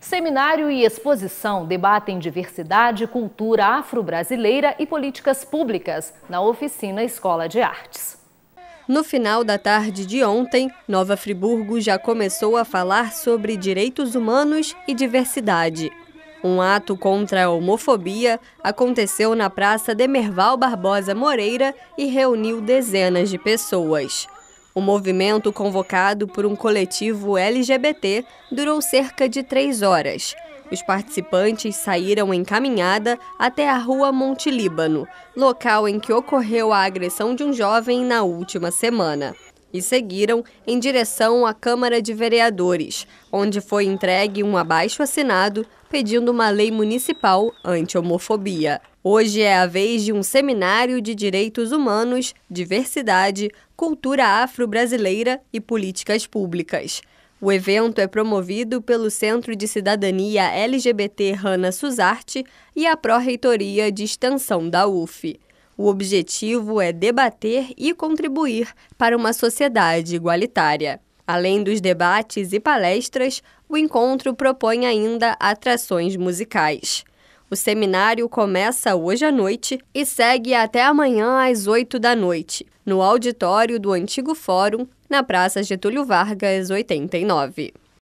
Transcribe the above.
Seminário e exposição debatem diversidade, cultura afro-brasileira e políticas públicas na oficina Escola de Artes. No final da tarde de ontem, Nova Friburgo já começou a falar sobre direitos humanos e diversidade. Um ato contra a homofobia aconteceu na Praça Demerval Barbosa Moreira e reuniu dezenas de pessoas. O movimento, convocado por um coletivo LGBT, durou cerca de três horas. Os participantes saíram em caminhada até a rua Monte Líbano, local em que ocorreu a agressão de um jovem na última semana. E seguiram em direção à Câmara de Vereadores, onde foi entregue um abaixo assinado pedindo uma lei municipal anti-homofobia. Hoje é a vez de um seminário de direitos humanos, diversidade, cultura afro-brasileira e políticas públicas. O evento é promovido pelo Centro de Cidadania LGBT Rana Suzarte e a Pró-Reitoria de Extensão da UF. O objetivo é debater e contribuir para uma sociedade igualitária. Além dos debates e palestras, o encontro propõe ainda atrações musicais. O seminário começa hoje à noite e segue até amanhã às 8 da noite, no auditório do antigo Fórum, na Praça Getúlio Vargas 89.